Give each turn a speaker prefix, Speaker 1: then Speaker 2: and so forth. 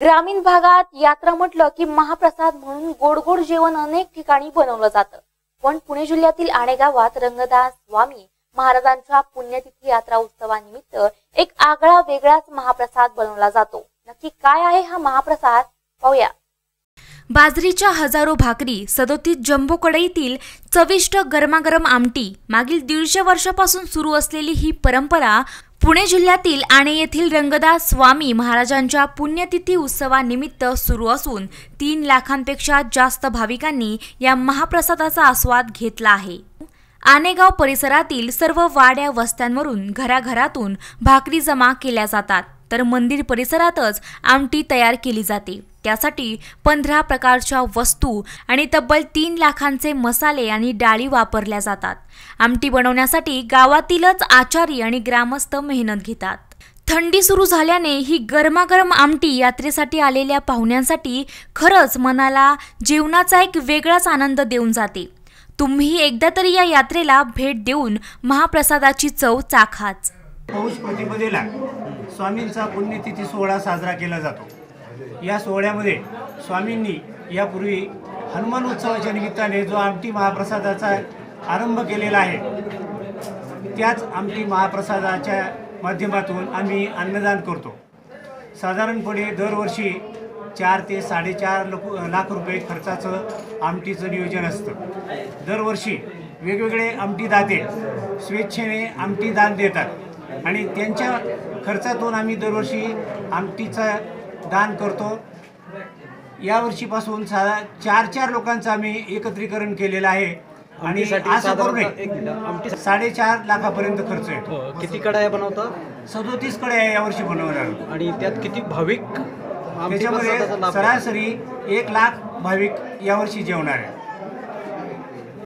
Speaker 1: ग्रामीण भागात यात्रा म्हटलं की महाप्रसाद म्हणून गोड गोड जेवण अनेक ठिकाणी बनवलं जातं. पण पुणे जिल्ह्यातील आणेगावात रंगदास स्वामी महाराजांच्या पुण्यतिथी यात्रा उत्सवानिमित्त एक आगळा वेगळाच महाप्रसाद बनवला जातो. नक्की काय आहे हा महाप्रसाद? पाहूया.
Speaker 2: बाजरीच्या हजारो भाकरी सदोतीस जम्बो कढईतील चविष्ट गरमागरम आमटी मागील दीडशे वर्षापासून सुरू असलेली ही परंपरा पुणे जिल्ह्यातील आणे येथील रंगदास स्वामी महाराजांच्या पुण्यतिथी उत्सवानिमित्त सुरू असून तीन लाखांपेक्षा जास्त भाविकांनी या महाप्रसादाचा आस्वाद घेतला आहे. आनेगाव परिसरातील सर्व वाड्या वस्त्यांवरून घराघरातून भाकरी जमा केल्या जातात. तर मंदिर परिसरातच आमटी तयार केली जाते. यासाठी पंधरा प्रकारच्या वस्तू आणि तब्बल तीन लाखांचे मसाले आणि डाळी वापरल्या जातात. आमटी बनवण्यासाठी गावातीलच आचारी आणि ग्रामस्थ मेहनत घेतात. थंडी सुरू झाल्याने ही गरमागरम आमटी यात्रेसाठी आलेल्या पाहुण्यांसाठी खरंच मनाला जेवणाचा एक वेगळाच आनंद देऊन जाते. तुम्ही एकदा तरी या यात्रेला भेट देऊन महाप्रसादाची चव चाखाच.
Speaker 3: पौष प्रतिपदेला स्वामींचा पुण्यतिथी सोहळा साजरा केला जातो. या सोहळ्यामध्ये स्वामींनी यापूर्वी हनुमान उत्सवाच्या निमित्ताने जो आमटी महाप्रसादाचा आरंभ केलेला आहे त्याच आमटी महाप्रसादाच्या माध्यमातून आम्ही अन्नदान करतो. साधारणपणे दरवर्षी चार ते साडेचार लोक लाख रुपये खर्चाचं आमटीचं नियोजन असतं. दरवर्षी वेगवेगळे आमटी दाते स्वेच्छेने आमटी दान देतात आणि त्यांच्या खर्चातून आम्ही दरवर्षी आमटीचा दान करतो. यावर्षीपासून सा चार चार लोकांचं आम्ही एकत्रीकरण केलेलं आहे. आणि असं करू नये. साडेचार लाखापर्यंत खर्च येतो.
Speaker 4: हो, किती कढाया बनवता?
Speaker 3: सदोतीसकडे आहे यावर्षी बनवणार
Speaker 4: आणि त्यात किती भाविक?
Speaker 3: त्याच्यामध्ये? सरासरी एक लाख भाविक यावर्षी जेवणार आहे